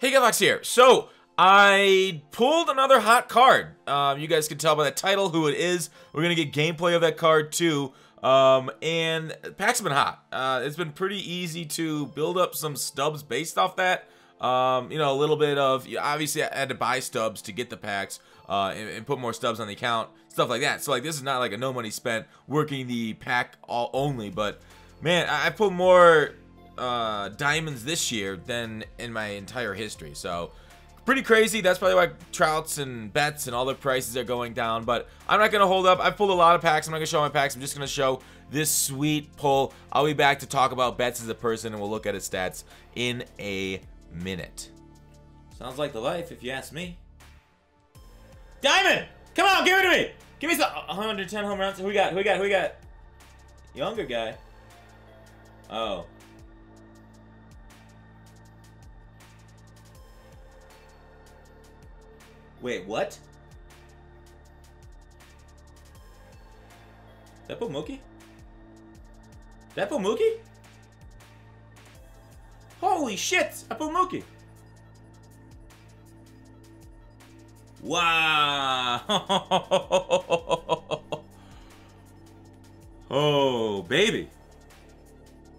Hey, Gutfoxx here. So, I pulled another hot card. Um, you guys can tell by the title who it is. We're going to get gameplay of that card too. Um, and packs have been hot. Uh, it's been pretty easy to build up some stubs based off that. Um, you know, a little bit of, obviously I had to buy stubs to get the packs, uh, and, and, put more stubs on the account, stuff like that. So like, this is not like a no money spent working the pack all only, but man, I, I put more uh, diamonds this year than in my entire history. So pretty crazy. That's probably why trouts and Betts and all the prices are going down. But I'm not going to hold up. I've pulled a lot of packs. I'm not going to show my packs. I'm just going to show this sweet pull. I'll be back to talk about Betts as a person and we'll look at his stats in a minute. Sounds like the life if you ask me. Diamond! Come on, give it to me! Give me some 110 home runs. Who we got? Who we got? Who we got? Younger guy. Oh. Wait, what? That Mookie? That Mookie? Holy shit! I put Mookie! Wow! oh, baby.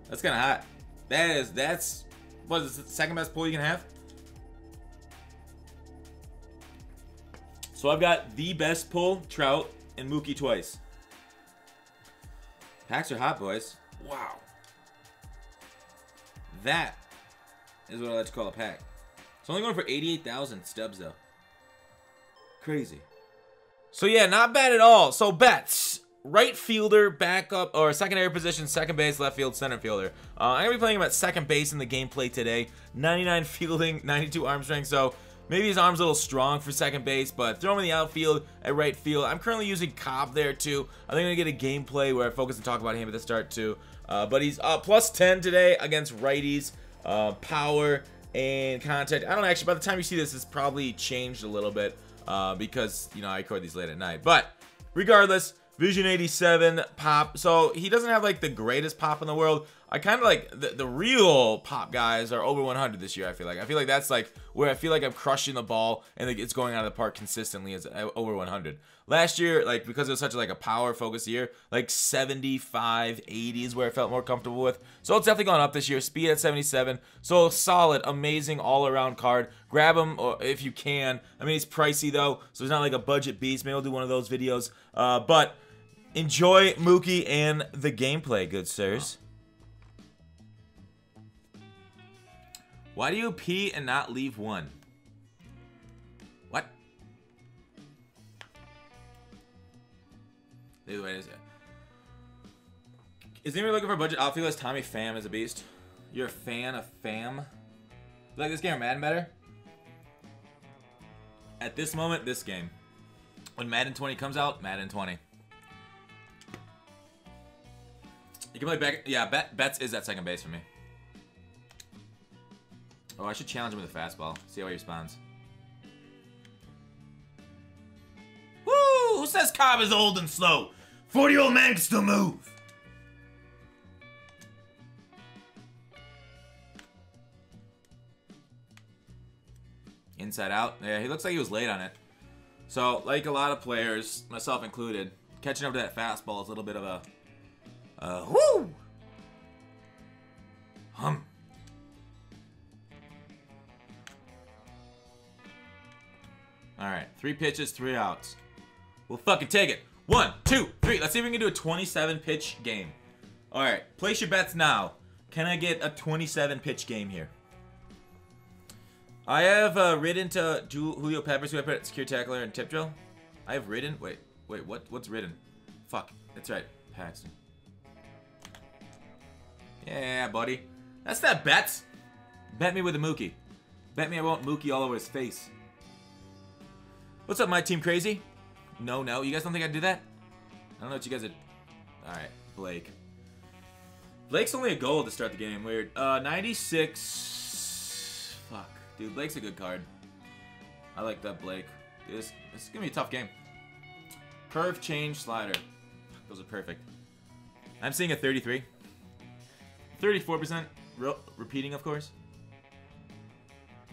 That's kind of hot. That is, that's, what is the second best pull you can have? So I've got the best pull, Trout, and Mookie twice. Packs are hot, boys. Wow. That is what I like to call a pack. It's only going for 88,000 stubs, though. Crazy. So yeah, not bad at all. So Betts. Right fielder, backup, or secondary position, second base, left field, center fielder. Uh, I'm going to be playing him at second base in the gameplay today. 99 fielding, 92 arm strength, so Maybe his arm's a little strong for second base, but throw him in the outfield at right field. I'm currently using Cobb there too. I think I'm to get a gameplay where I focus and talk about him at the start too. Uh, but he's uh, plus 10 today against righties. Uh, power and contact. I don't actually, by the time you see this, it's probably changed a little bit uh, because, you know, I record these late at night. But regardless, Vision 87 pop. So he doesn't have like the greatest pop in the world. I kind of like the, the real pop guys are over 100 this year. I feel like I feel like that's like where I feel like I'm crushing the ball and it's going out of the park consistently as uh, over 100. Last year, like because it was such like a power focused year, like 75, 80 is where I felt more comfortable with. So it's definitely gone up this year. Speed at 77, so solid, amazing all around card. Grab him if you can. I mean, he's pricey though, so he's not like a budget beast. Maybe I'll do one of those videos. Uh, but enjoy Mookie and the gameplay, good sirs. Why do you pee and not leave one? What? Wait, wait, is it? Is anybody looking for a budget outfielder? Tommy Pham is a beast. You're a fan of Pham? You like this game or Madden better? At this moment, this game. When Madden 20 comes out, Madden 20. You can play back. Yeah, Bet, is at second base for me. Oh, I should challenge him with a fastball. See how he responds. Woo! Who says Cobb is old and slow? 40-year-old man can still move. Inside out. Yeah, he looks like he was late on it. So, like a lot of players, myself included, catching up to that fastball is a little bit of a... Uh, woo! Three pitches, three outs. We'll fucking take it. One, two, three. Let's see if we can do a 27 pitch game. Alright, place your bets now. Can I get a 27 pitch game here? I have uh, ridden to Julio Peppers, who I put secure tackler and tip drill. I have ridden. Wait, wait, what? What's ridden? Fuck, that's right, Paxton. Yeah, buddy. That's that bet. Bet me with a Mookie. Bet me I won't Mookie all over his face. What's up, my team crazy? No, no. You guys don't think I'd do that? I don't know what you guys are... Alright, Blake. Blake's only a goal to start the game. Weird. Uh, 96... Fuck. Dude, Blake's a good card. I like that Blake. Dude, this, this is going to be a tough game. Curve, change, slider. Those are perfect. I'm seeing a 33. 34%. Re repeating, of course.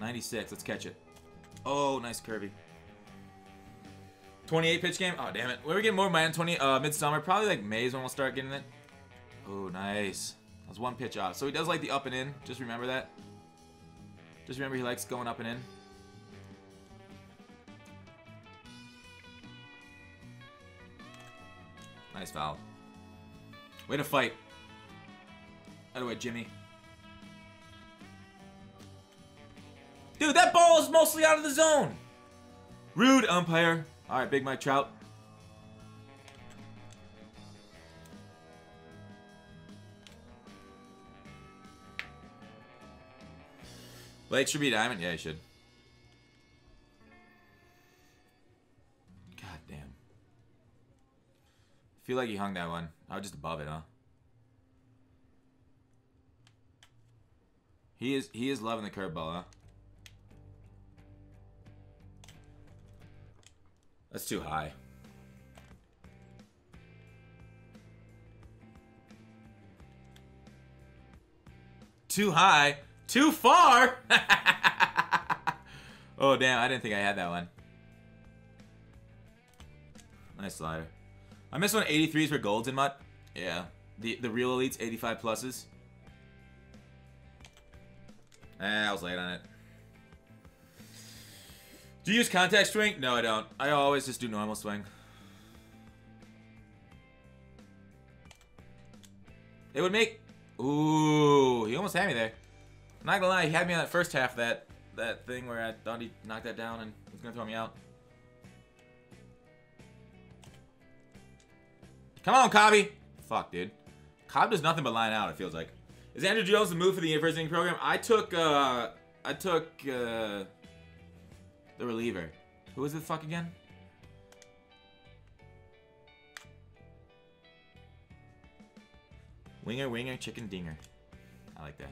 96. Let's catch it. Oh, nice Kirby. 28 pitch game? Oh, damn it. When we get more man 20 uh, midsummer, probably like May is when we'll start getting it. Oh, nice. That's one pitch off. So he does like the up and in. Just remember that. Just remember he likes going up and in. Nice foul. Way to fight. Out of way, Jimmy. Dude, that ball is mostly out of the zone. Rude, umpire. All right, Big Mike Trout. Blake should be diamond. Yeah, he should. God damn. feel like he hung that one. I was just above it, huh? He is he is loving the curveball, huh? That's too high. Too high. Too far. oh, damn. I didn't think I had that one. Nice slider. I missed one 83s for golds in MUT. Yeah. The, the real elites, 85 pluses. Eh, I was late on it. Do you use contact swing? No, I don't. I always just do normal swing. It would make... Ooh, he almost had me there. I'm not gonna lie, he had me on that first half that that thing where I thought he knocked that down and was gonna throw me out. Come on, Cobby! Fuck, dude. Cobb does nothing but line out, it feels like. Is Andruw Jones the move for the inning program? I took, uh... I took, uh... The reliever. Who is the fuck again? Winger, winger, chicken dinger. I like that.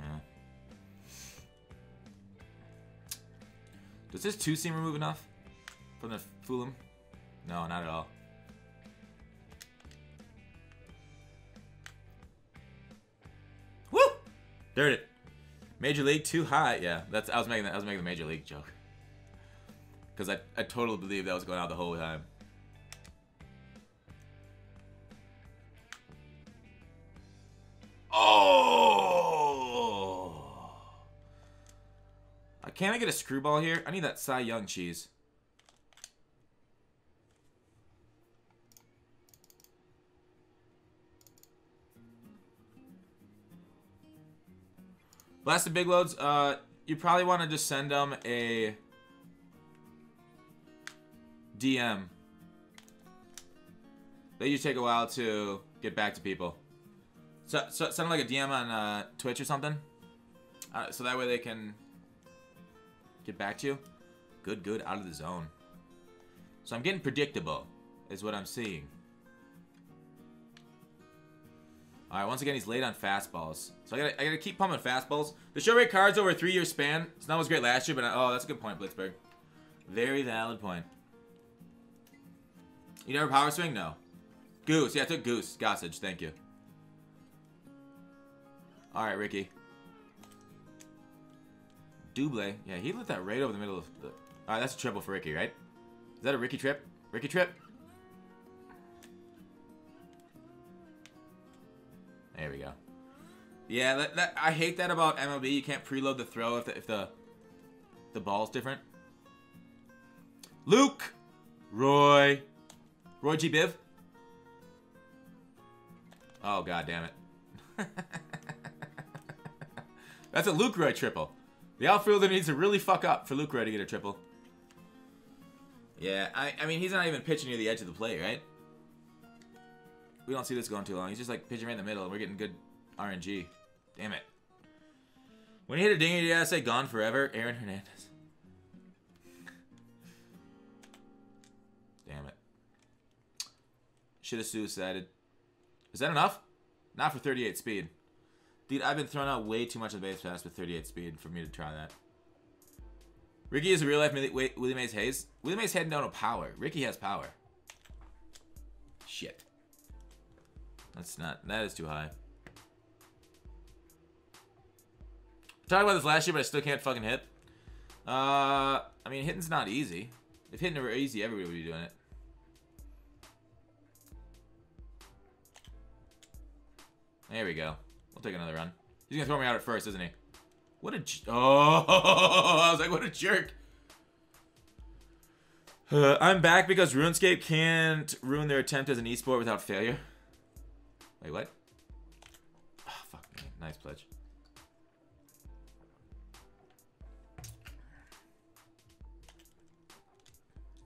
Yeah. Does this two-seam remove enough? From the fool him? No, not at all. Woo! Dirt it. Major League too high. Yeah, that's I was making that I was making the Major League joke. Cause I I totally believe that was going out the whole time. Oh! Can I get a screwball here? I need that Cy Young cheese. Blasted big loads. Uh, you probably want to just send them a DM. They usually take a while to get back to people. So, so send them like a DM on uh, Twitch or something. Uh, so that way they can get back to you. Good, good, out of the zone. So I'm getting predictable, is what I'm seeing. Alright, once again, he's late on fastballs. So I gotta, I gotta keep pumping fastballs. The show rate cards over a three-year span. It's not as great last year, but I, oh, that's a good point, Blitzberg. Very valid point. You never power swing? No. Goose. Yeah, I took Goose. Gossage. Thank you. Alright, Rickey. Double. Yeah, he lit that right over the middle of the... Alright, that's a triple for Rickey, right? Is that a Rickey trip? Rickey trip? There we go. Yeah, that, that, I hate that about MLB. You can't preload the throw if the, if the the ball's different. Luke, Roy, Roy G. Biv. Oh god damn it. That's a Luke Roy triple. The outfielder needs to really fuck up for Luke Roy to get a triple. Yeah, I, I mean, he's not even pitching near the edge of the plate, right? We don't see this going too long. He's just like pitching right in the middle, and we're getting good RNG. Damn it. When you hit a dinger, you gotta say gone forever. Aaron Hernandez. Damn it. Should have suicided. Is that enough? Not for 38 speed. Dude, I've been throwing out way too much of the base pass with 38 speed for me to try that. Rickey is a real life Willie Mays Hayes. Willie Mays had no power. Rickey has power. Shit. That's not, that is too high. Talked about this last year, but I still can't fucking hit. Uh, I mean, hitting's not easy. If hitting were easy, everybody would be doing it. There we go. We'll take another run. He's gonna throw me out at first, isn't he? What a oh! I was like, what a jerk. Uh, I'm back because RuneScape can't ruin their attempt as an esport without failure. Wait, what? Oh, fuck me. Nice pledge.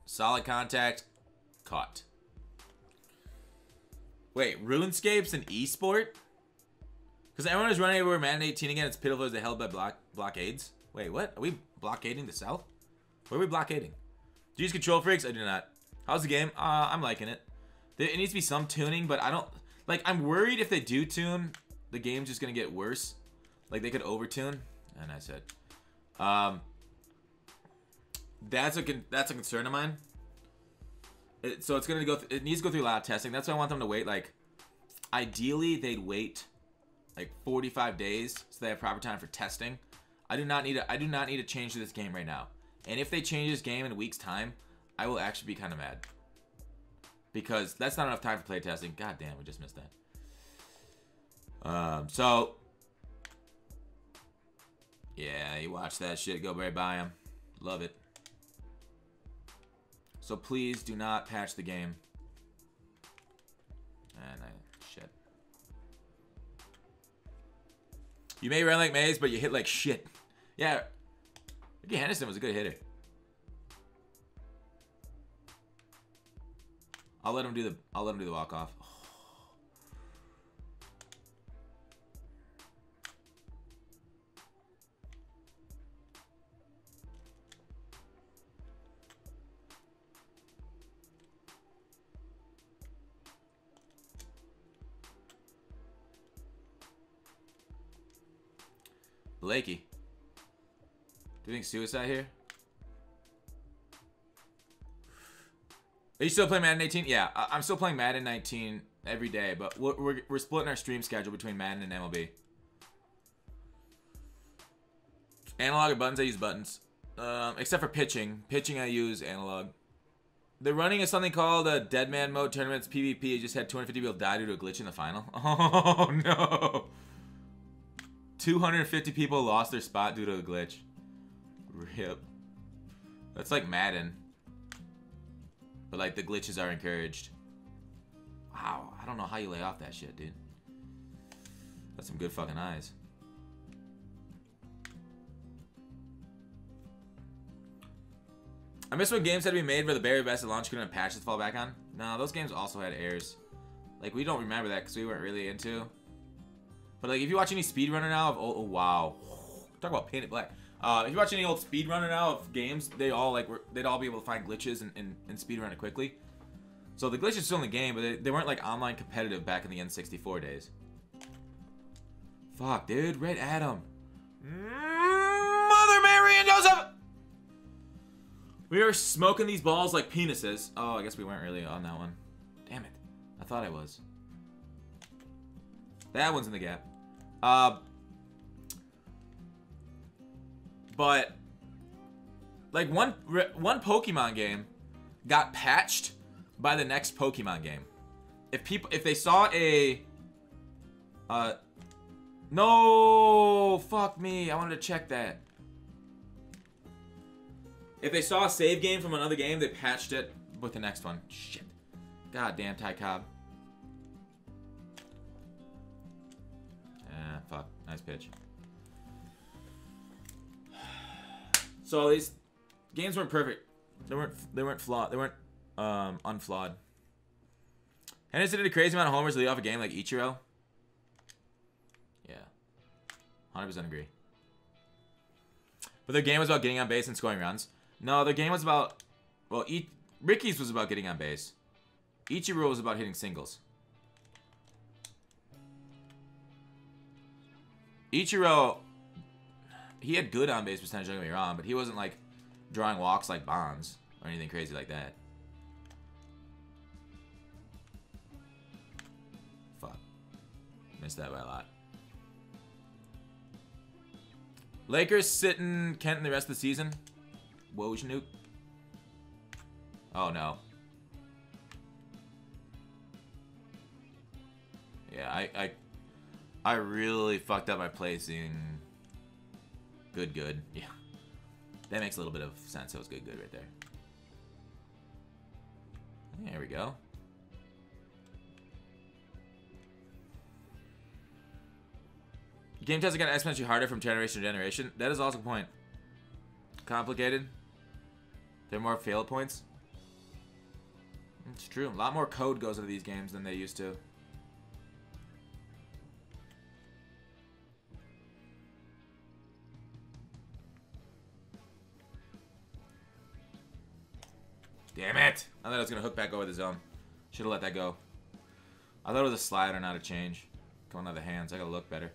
Solid contact. Caught. Wait, RuneScape's an esport? Because everyone is running over Madden 18 again. It's pitiful as they held by block blockades. Wait, what? Are we blockading the south? Where are we blockading? Do you use control freaks? I do not. How's the game? Uh, I'm liking it. It needs to be some tuning, but I don't... Like, I'm worried if they do tune, the game's just to get worse. Like, they could overtune. And I said... Um, that's a that's a concern of mine. It, so it's gonna go. it needs to go through a lot of testing. That's why I want them to wait. Like, ideally, they'd wait like 45 days so they have proper time for testing. I do not need a, I do not need to change to this game right now. And if they change this game in a week's time, I will actually be kind of mad. Because that's not enough time for playtesting. God damn, we just missed that. Um, so yeah, you watch that shit go right by him. Love it. So please do not patch the game. And I shit. You may run like Mays, but you hit like shit. Yeah, Rickey Henderson was a good hitter. I'll let him do the I'll let him do the walk off. Blakey. Do you think suicide here? Are you still playing Madden 18? Yeah, I'm still playing Madden 19 every day, but we're, we're, we're splitting our stream schedule between Madden and MLB. Analog or buttons? I use buttons. Um, except for pitching. Pitching, I use analog. They're running a something called a Dead Man Mode Tournaments PvP. It just had 250 people die due to a glitch in the final. Oh, no. 250 people lost their spot due to a glitch. Rip. That's like Madden. But like the glitches are encouraged. Wow, I don't know how you lay off that shit, dude. That's some good fucking eyes. I miss when games had to be made where the very best at launch couldn't have patches to fall back on. No, those games also had errors. Like, we don't remember that because we weren't really into. But like, if you watch any speedrunner now of, oh, oh wow. Talk about painted black. Uh, if you watch any old speedrunner now of games, they all like were, they'd all be able to find glitches and, and, and speedrun it quickly. So the glitches still in the game, but they, they weren't like online competitive back in the N64 days. Fuck, dude. Red Adam. Mother Mary and Joseph! We are smoking these balls like penises. Oh, I guess we weren't really on that one. Damn it. I thought I was. That one's in the gap. Uh, but like one one Pokemon game got patched by the next Pokemon game. If people if they saw a uh no fuck me, I wanted to check that. If they saw a save game from another game, they patched it with the next one. Shit. God damn Ty Cobb. Ah, fuck. Nice pitch. So these games weren't perfect. They weren't. They weren't flawed. They weren't um, unflawed. Henderson did a crazy amount of homers to lead off a game like Ichiro. Yeah, hundred percent agree. But their game was about getting on base and scoring runs. No, their game was about. Well, Rickey's was about getting on base. Ichiro was about hitting singles. Ichiro he had good on base percentage, don't get me wrong, but he wasn't like drawing walks like Bonds or anything crazy like that. Fuck. Missed that by a lot. Lakers sitting Kent in the rest of the season. Woj nuke. Oh no. Yeah, I, I I really fucked up my placing. Good, good. Yeah. That makes a little bit of sense. That was good, good right there. There we go. Game tests get exponentially harder from generation to generation. That is also a point. Complicated. There are more fail points. It's true. A lot more code goes into these games than they used to. Damn it! I thought I was to hook back over the zone. Should have let that go. I thought it was a slider, not a change. Coming out of the hands. I got to look better.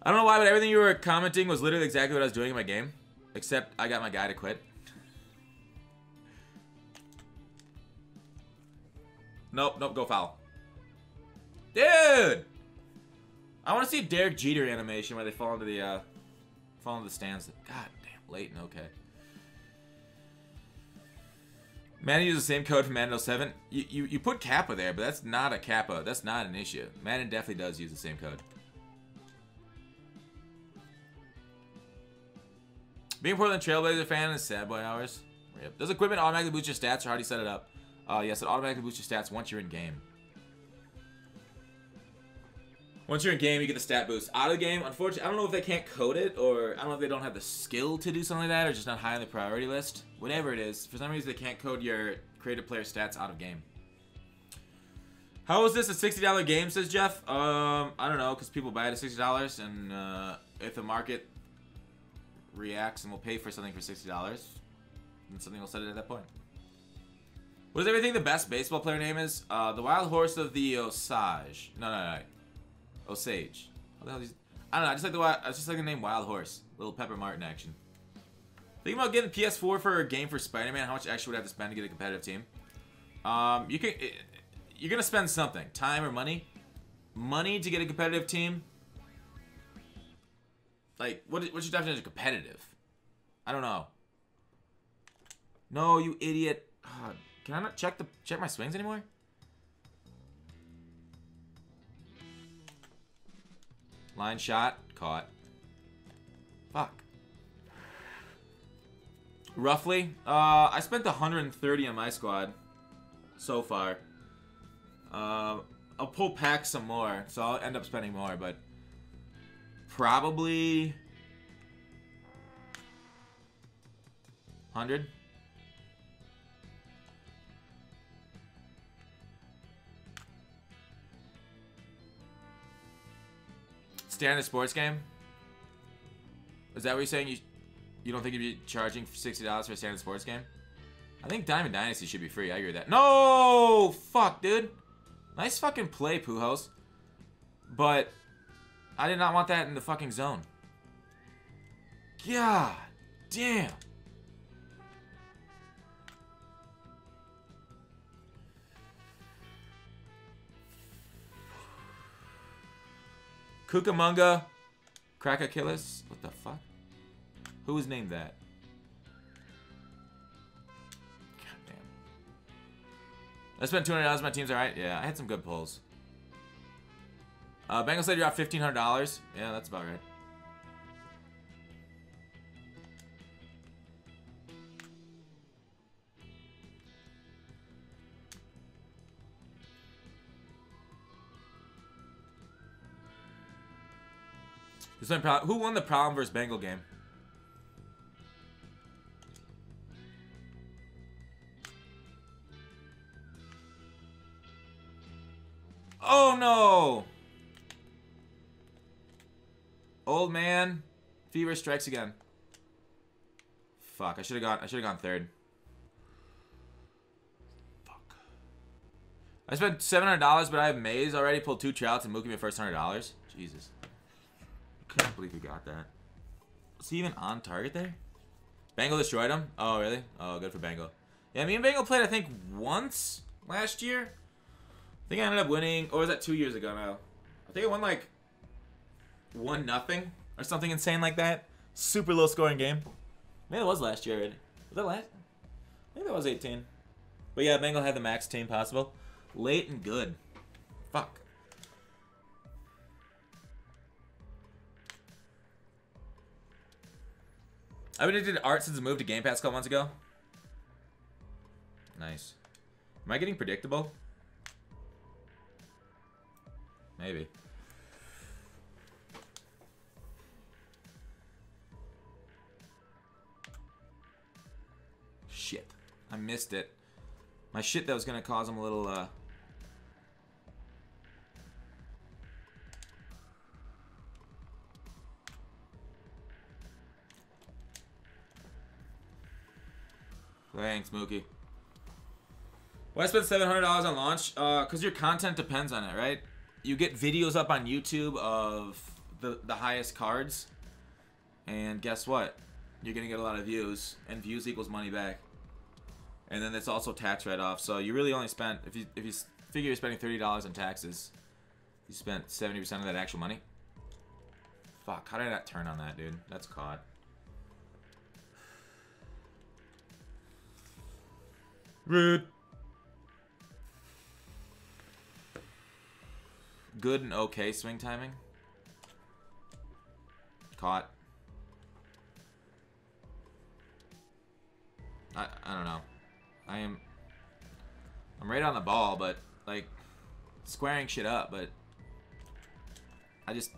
I don't know why, but everything you were commenting was literally exactly what I was doing in my game. Except I got my guy to quit. Nope, nope, go foul. Dude! I want to see Derek Jeter animation where they fall into the, uh, fall into the stands. God damn, Leighton, okay. Madden uses the same code from Madden 07. You, you, you put Kappa there, but that's not a Kappa. That's not an issue. Madden definitely does use the same code. Being a Portland Trailblazer fan is sad boy hours. Does equipment automatically boost your stats, or how do you set it up? Uh, yes, it automatically boosts your stats once you're in game. Once you're in game, you get the stat boost. Out of game, unfortunately, I don't know if they can't code it, or I don't know if they don't have the skill to do something like that, or just not high on the priority list. Whatever it is, for some reason they can't code your creative player stats out of game. How is this a $60 game, says Jeff? Um, I don't know, because people buy it at $60, and uh, if the market reacts and will pay for something for $60, then something will set it at that point. What does everything the best baseball player name is? Uh, the Wild Horse of the Osage. No, no, no. Osage. What the hell is... I don't know. I just like the I just like the name Wild Horse. Little Pepper Martin action. Thinking about getting PS4 for a game for Spider-Man. How much extra would I have to spend to get a competitive team? Um, you can. It, you're gonna spend something, time or money. Money to get a competitive team. Like, what? What's your definition of competitive? I don't know. No, you idiot. Oh, can I not check the check my swings anymore? Line shot, caught. Fuck. Roughly, uh, I spent 130 on my squad so far. Uh, I'll pull pack some more, so I'll end up spending more, but probably 100. Standard sports game? Is that what you're saying? You you don't think you'd be charging sixty dollars for a standard sports game? I think Diamond Dynasty should be free. I agree with that. No, fuck, dude. Nice fucking play, Pujols. But I did not want that in the fucking zone. God damn. Cucamonga, Krakakillis. What the fuck? Who was named that? God damn. I spent $200 my team's alright. Yeah, I had some good pulls. Uh, Bengals said you're at $1,500. Yeah, that's about right. Who won the problem versus Bengal game? Oh no! Old man, fever strikes again. Fuck! I should have gone. I should have gone third. Fuck. I spent seven hundred dollars, but I have Mays already. Pulled two trouts and Mookie me first hundred dollars. Jesus. I can't believe he got that. Was he even on target there? Bengal destroyed him? Oh, really? Oh, good for Bengal. Yeah, me and Bengal played, I think, once last year. I think I ended up winning, or was that two years ago now? I think I won, like, one nothing or something insane like that. Super low scoring game. Maybe it was last year already. Was that last? I think that was 18. But yeah, Bengal had the max team possible. Late and good. Fuck. I've been addicted to art since the move to Game Pass a couple months ago. Nice. Am I getting predictable? Maybe. Shit. I missed it. My shit that was gonna cause him a little, uh... Thanks, Mookie. Why spend $700 on launch? Uh, cause your content depends on it, right? You get videos up on YouTube of the, the highest cards. And guess what? You're gonna get a lot of views. And views equals money back. And then it's also tax write-off. So you really only spent, if you, if you figure you're spending $30 in taxes, you spent 70% of that actual money. Fuck, how did I not turn on that, dude? That's caught. Rude. Good and okay swing timing. Caught. I, I don't know. I am... I'm right on the ball, but, like, squaring shit up, but... I just...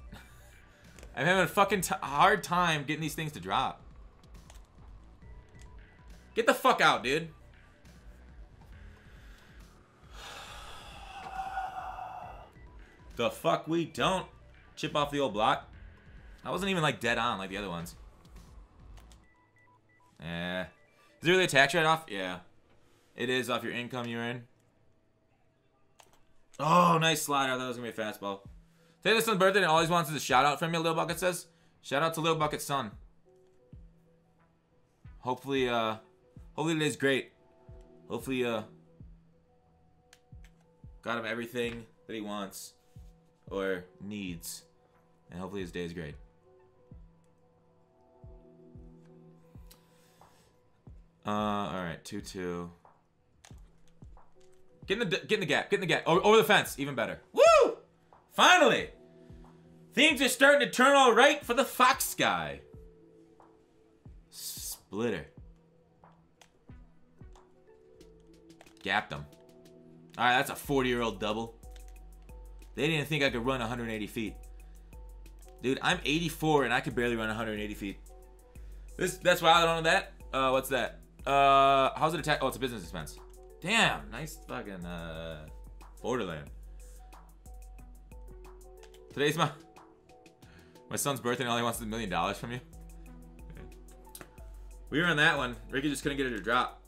I'm having a fucking hard time getting these things to drop. Get the fuck out, dude. The fuck we don't. Chip off the old block. I wasn't even like dead on like the other ones. Eh. Is it really a tax write-off? Yeah. It is off your income you earn. Oh, nice slider. I thought it was going to be a fastball. Today this son's birthday and all he wants is a shout out from you, Lil Bucket says. Shout out to Lil Bucket's son. Hopefully, uh, hopefully today's great. Hopefully, uh, got him everything that he wants or needs. And hopefully his day is great. Uh, all right, two two. Get in the get in the gap. Get in the gap. Over, over the fence. Even better. Woo! Finally, things are starting to turn all right for the Fox guy. Splitter. Gapped him. All right, that's a 40-year-old double. They didn't think I could run 180 feet. Dude, I'm 84 and I could barely run 180 feet. This That's why I don't know that. Uh, what's that? Uh, how's it attack? Oh, it's a business expense. Damn, nice fucking, uh, Borderland. Today's my, my son's birthday and all he wants is a million dollars from you. We were on that one. Rickey just couldn't get it to drop.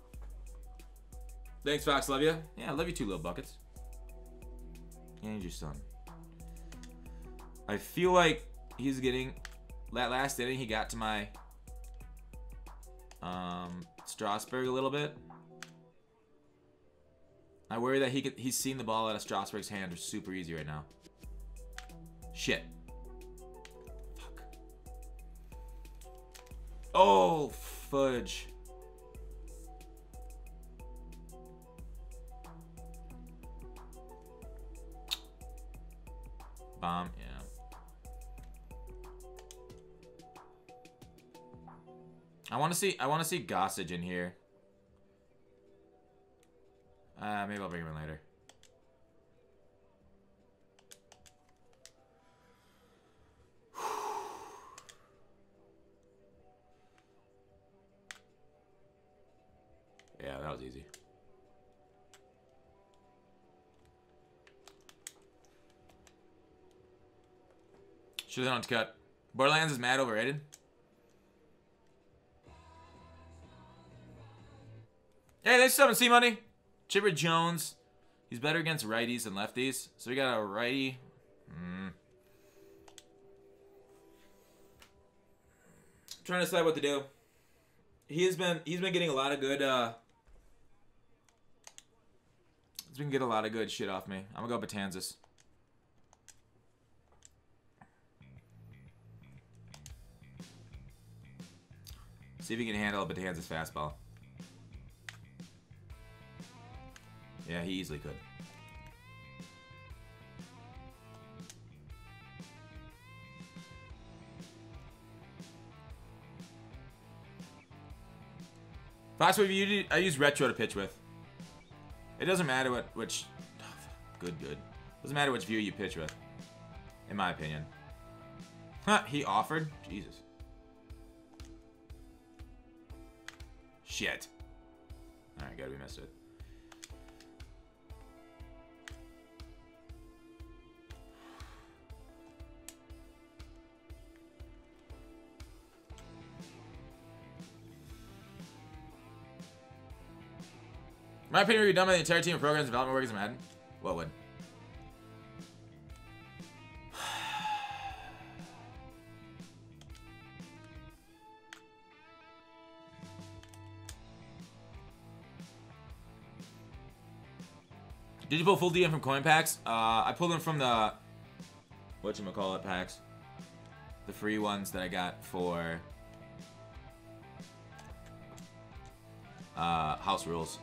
Thanks, Fox. Love you. Yeah, I love you too, little buckets. And your son. I feel like he's getting that last inning. He got to my um, Strasburg a little bit. I worry that he could, he's seen the ball out of Strasburg's hand super easy right now. Shit. Fuck. Oh, fudge. Bomb, yeah. I want to see I want to see Gossage in here. Uh, maybe I'll bring him in later. yeah, that was easy. Should have cut. Borderlands is mad overrated. Hey, there's 7C money. Chipper Jones. He's better against righties than lefties. So we got a righty. Mm. Trying to decide what to do. He has been he's been getting a lot of good uh He's been getting a lot of good shit off me. I'm gonna go Betances. See if he can handle his fastball. Yeah, he easily could. Possibly I use retro to pitch with. It doesn't matter what which good good. Doesn't matter which view you pitch with. In my opinion. Huh, he offered? Jesus. Shit. Alright, good, we missed it. my opinion would be done by the entire team of programs development workers in Madden. What would? Did you pull full DM from coin packs? Uh, I pulled them from the what you call it packs, the free ones that I got for uh, House Rules.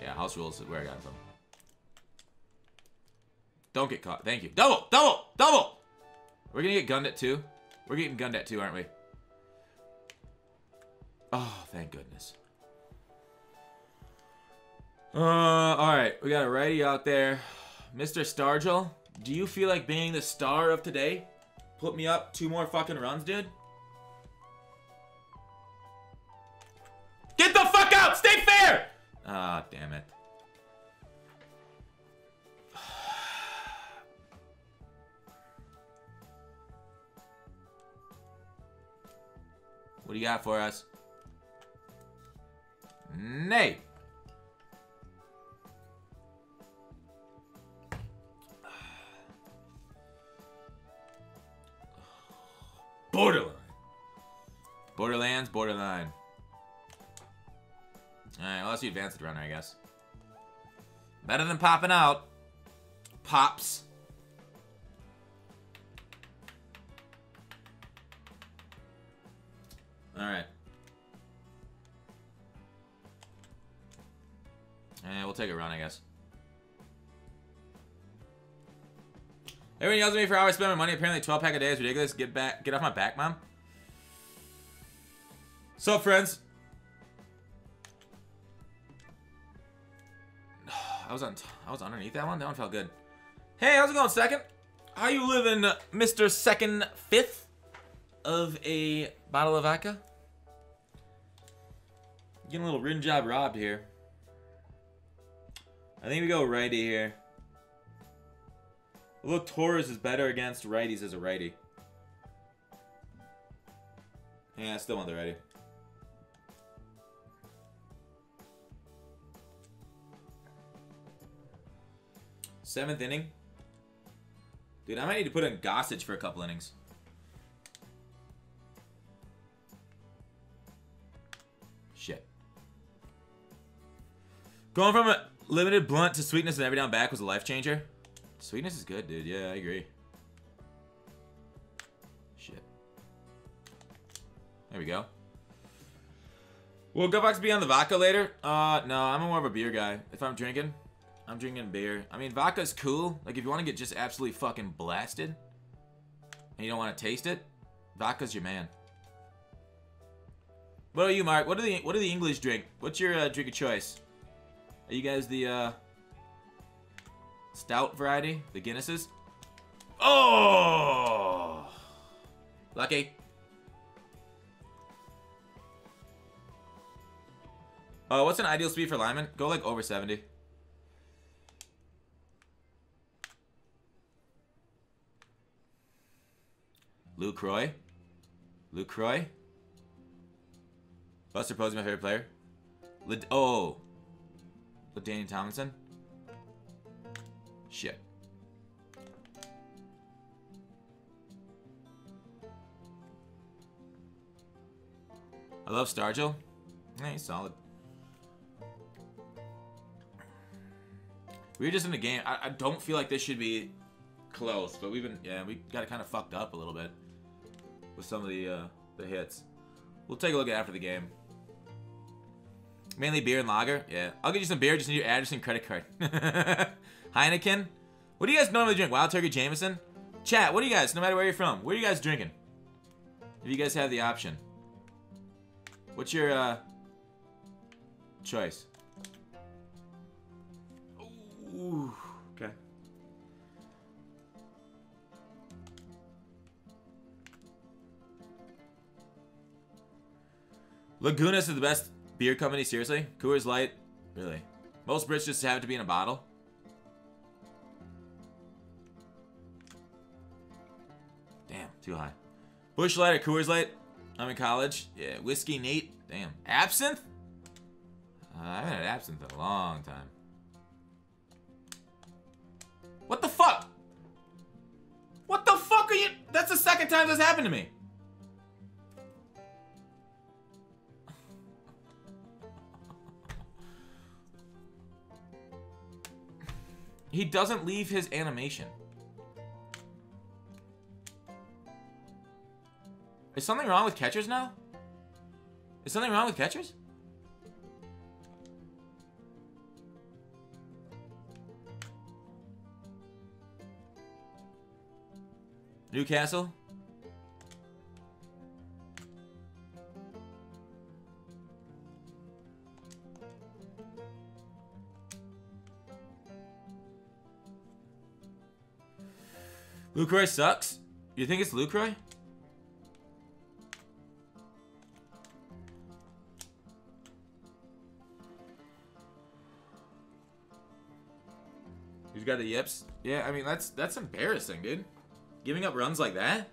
Yeah, House Rules is where I got them from. Don't get caught. Thank you. Double! Double! Double! We're gonna get gunned at two. We're getting gunned at two, aren't we? Oh, thank goodness. Uh, alright. We got a righty out there. Mr. Stargell, do you feel like being the star of today? Put me up two more fucking runs, dude? Get the fuck out! Stay fair! Ah, damn it. What do you got for us? Nay. Borderline. Borderlands, borderline. Alright, well, let's do advanced runner, I guess. Better than popping out. Pops. We'll take a run, I guess. Everyone yells at me for how I spend my money. Apparently 12 pack a day is ridiculous. Get back get off my back, mom. So friends? I was on I was underneath that one. That one felt good. Hey, how's it going, second? How you living, Mr. Second Fifth of a bottle of vodka? Getting a little rim job robbed here. I think we go righty here. Although Torres is better against righties as a righty. Yeah, I still want the righty. Seventh inning. Dude, I might need to put in Gossage for a couple innings. Shit. Going from a limited blunt to sweetness and every down back was a life changer. Sweetness is good, dude. Yeah, I agree. Shit. There we go. Will Gutfoxx be on the vodka later? Uh, no, I'm more of a beer guy. If I'm drinking, I'm drinking beer. I mean, vodka's cool. Like, if you want to get just absolutely fucking blasted, and you don't want to taste it, vodka's your man. What are you, Mark? What do the what do the English drink? What's your uh, drink of choice? Are you guys the uh, stout variety? The Guinnesses? Oh! Lucky. Uh, what's an ideal speed for Lyman? Go like over 70. Luke Roy. Luke Roy. Buster Posey, my favorite player. Lid oh. With Danny Tomlinson? Shit. I love Stargell. Yeah, he's solid. We were just in the game. I, I don't feel like this should be close, but we've been, yeah, we got kind of fucked up a little bit with some of the, uh, the hits. We'll take a look at after the game. Mainly beer and lager. Yeah, I'll get you some beer. Just need your address and credit card. Heineken. What do you guys normally drink? Wild Turkey Jameson. Chat. What do you guys? No matter where you're from, what are you guys drinking? If you guys have the option. What's your uh, choice? Ooh, okay. Lagunitas is the best beer company, seriously? Coors Light? Really? Most Brits just have to be in a bottle? Damn, too high. Busch Light or Coors Light? I'm in college. Yeah, Whiskey Neat. Damn. Absinthe? Uh, I haven't had absinthe in a long time. What the fuck? What the fuck are you? That's the second time this happened to me. He doesn't leave his animation. Is something wrong with catchers now? Is something wrong with catchers? Newcastle? Lucroy sucks? You think it's Lucroy? He's got the yips. Yeah, I mean that's that's embarrassing, dude. Giving up runs like that?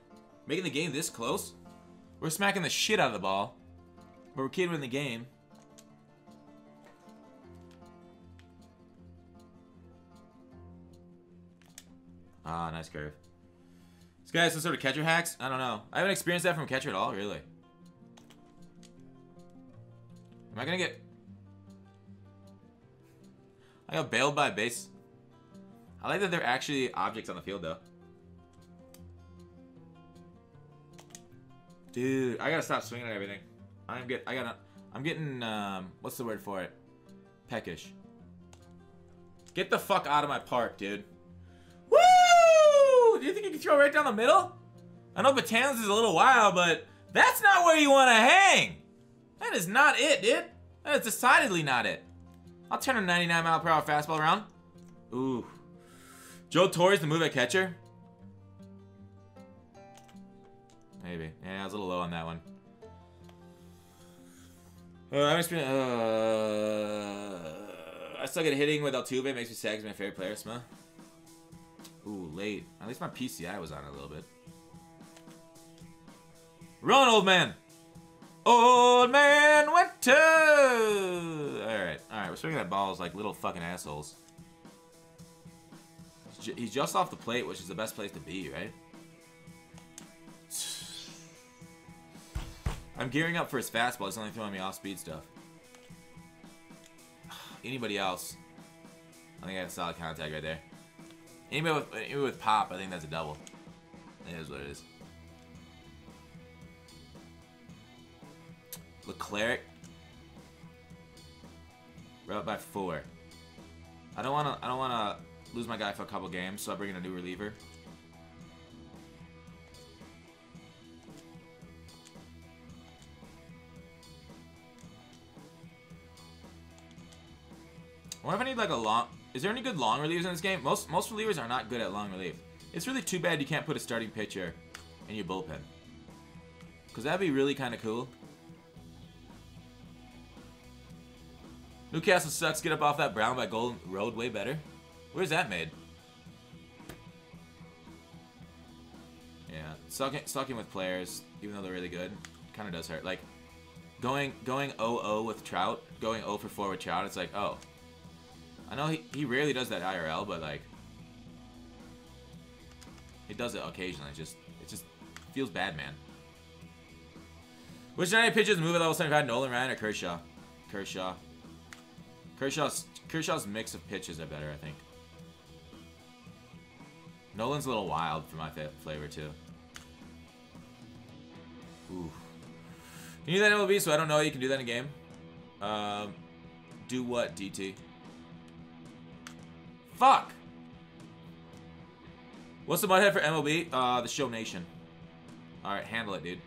Making the game this close? We're smacking the shit out of the ball. But we're keeping in the game. Ah, nice curve. This guy has some sort of catcher hacks? I don't know. I haven't experienced that from catcher at all, really. Am I gonna get... I got bailed by base. I like that they're actually objects on the field, though. Dude, I gotta stop swinging at everything. I'm get, I gotta, I'm getting, um, what's the word for it? Peckish. Get the fuck out of my park, dude. Do you think you can throw right down the middle? I know Betances is a little wild, but that's not where you want to hang. That is not it, dude. That is decidedly not it. I'll turn a 99 mile per hour fastball around. Ooh. Joe Torre's the move at catcher. Maybe. Yeah, I was a little low on that one. Uh, I'm uh, I still get hitting with Altuve. Makes me sad because my favorite player, Sma. Ooh, late. At least my PCI was on a little bit. Run, old man! Old man went to... Alright, alright. We're swinging at balls like little fucking assholes. He's just off the plate, which is the best place to be, right? I'm gearing up for his fastball. He's only throwing me off-speed stuff. Anybody else? I think I had solid contact right there. Anybody with, with pop, I think that's a double. It is what it is. Leclerc. We're up by four. I don't wanna I don't wanna lose my guy for a couple games, so I bring in a new reliever. I wonder if I need like a long... Is there any good long relievers in this game? Most most relievers are not good at long relief. It's really too bad you can't put a starting pitcher in your bullpen. Because that'd be really kind of cool. Newcastle sucks. Get up off that brown by Golden Road way better. Where's that made? Yeah, sucking, sucking with players, even though they're really good, kind of does hurt. Like, going going 0-0 with Trout, going 0 for 4 with Trout, it's like, oh, I know he, he rarely does that IRL, but like he does it occasionally. It just it just feels bad, man. Which 90 pitches move at level 75, Nolan Ryan or Kershaw? Kershaw. Kershaw's Kershaw's mix of pitches are better, I think. Nolan's a little wild for my flavor, too. Ooh. Can you do that MLB so I don't know you can do that in game? Um, do what, DT? Fuck! What's the mudhead for MLB? Uh, the Show Nation. Alright, handle it, dude.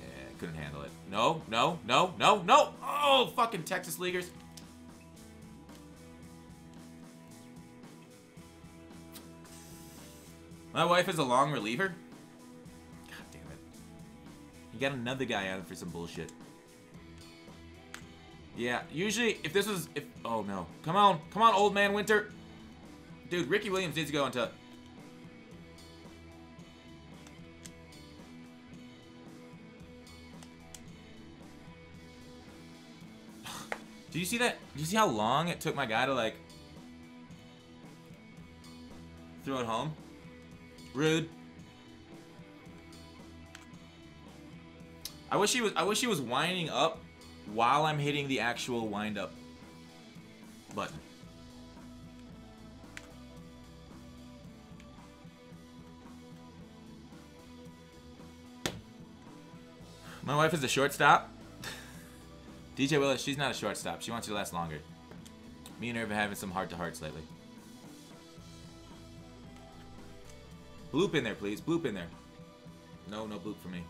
Yeah, couldn't handle it. No, no, no, no, no! Oh, fucking Texas Leaguers. My wife is a long reliever? God damn it. You got another guy out for some bullshit. Yeah, usually if this was if oh no. Come on, come on, old man Winter. Dude, Ricky Williams needs to go into Do you see that? Do you see how long it took my guy to like throw it home? Rude. I wish he was I wish he was winding up while I'm hitting the actual wind up button. My wife is a shortstop. DJ Willis, she's not a shortstop. She wants you to last longer. Me and her have been having some heart-to-hearts lately. Bloop in there, please. Bloop in there. No, no bloop for me.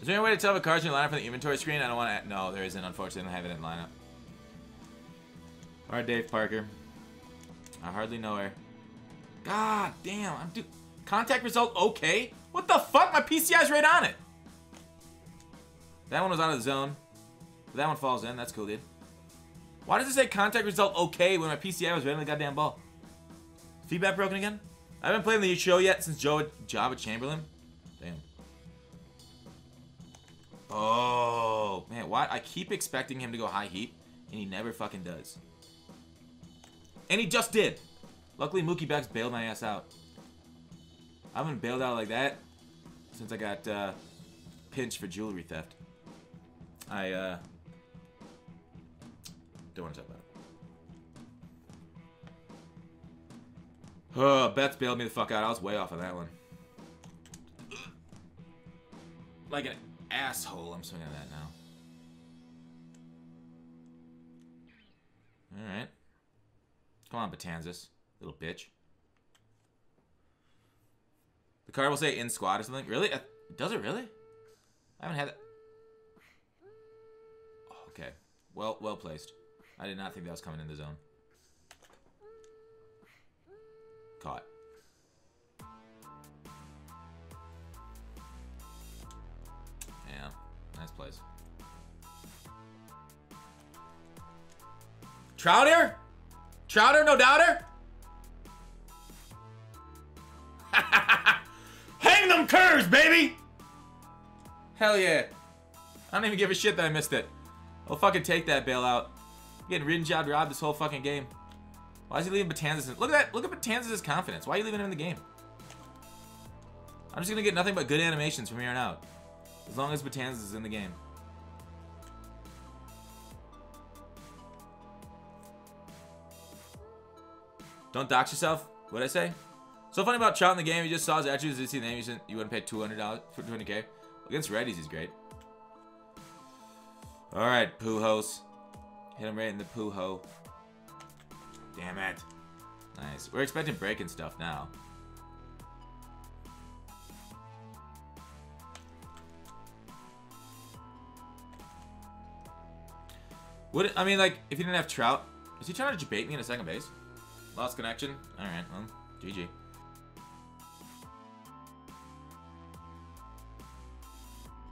Is there any way to tell if a card's in line up on the inventory screen? I don't want to... No, there isn't, unfortunately. I don't have it in lineup. Alright, Dave Parker. I hardly know her. God damn. I'm... do contact result okay? What the fuck? My PCI's right on it. That one was out of the zone. That one falls in. That's cool, dude. Why does it say contact result okay when my PCI was right on the goddamn ball? Feedback broken again? I haven't played the show yet since Joe Java Chamberlain. Oh, man. Why? I keep expecting him to go high heat, and he never fucking does. And he just did. Luckily, Mookie Betts bailed my ass out. I haven't bailed out like that since I got uh, pinched for jewelry theft. I uh, don't want to talk about it. Oh, Betts bailed me the fuck out. I was way off on that one. Like an asshole, I'm swinging that now. Alright. Come on, Betances. Little bitch. The card will say in squad or something. Really? Uh, does it really? I haven't had that. Okay. Well, well placed. I did not think that was coming in the zone. Caught. Place. Trouter? Trouter, no doubter? Hang them curves, baby! Hell yeah. I don't even give a shit that I missed it. I'll fucking take that bailout. Getting ridden job robbed this whole fucking game. Why is he leaving Betances? Look at that. Look at Betances' confidence. Why are you leaving him in the game? I'm just gonna get nothing but good animations from here on out. As long as Betances is in the game. Don't dox yourself. What'd I say? So funny about Trout in the game, you just saw his attributes, did see the name, you wouldn't pay $200 for 20k. Against Reddies, he's great. Alright, Pujols. Hit him right in the Pujo. Damn it. Nice. We're expecting breaking stuff now. Would it, I mean, like, if he didn't have Trout, is he trying to bait me in a second base? Lost connection? Alright, well, GG.